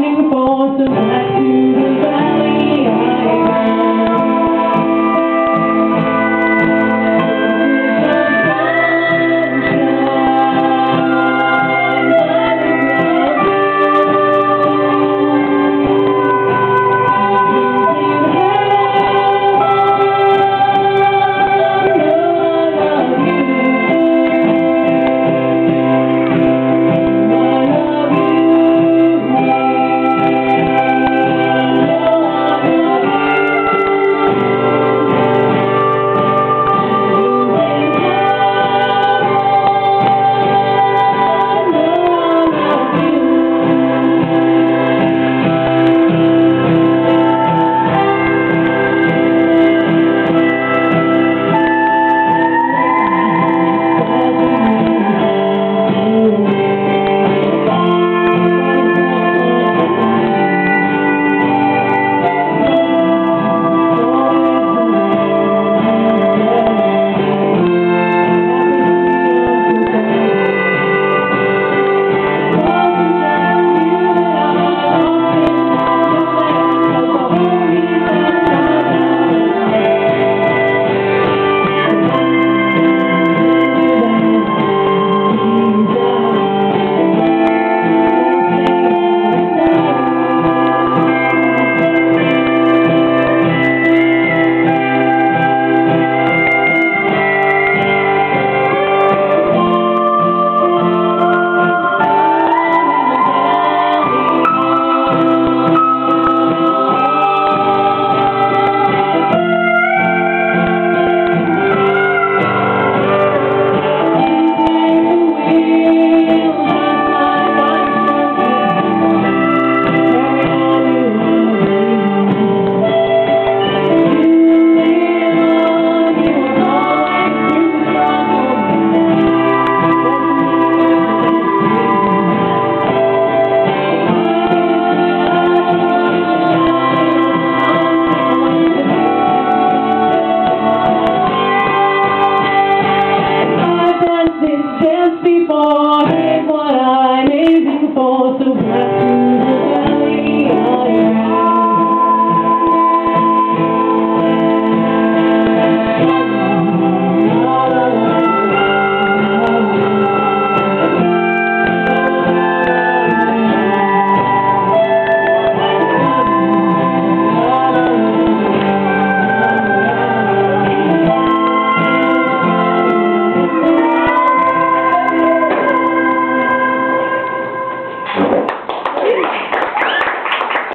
waiting for tonight.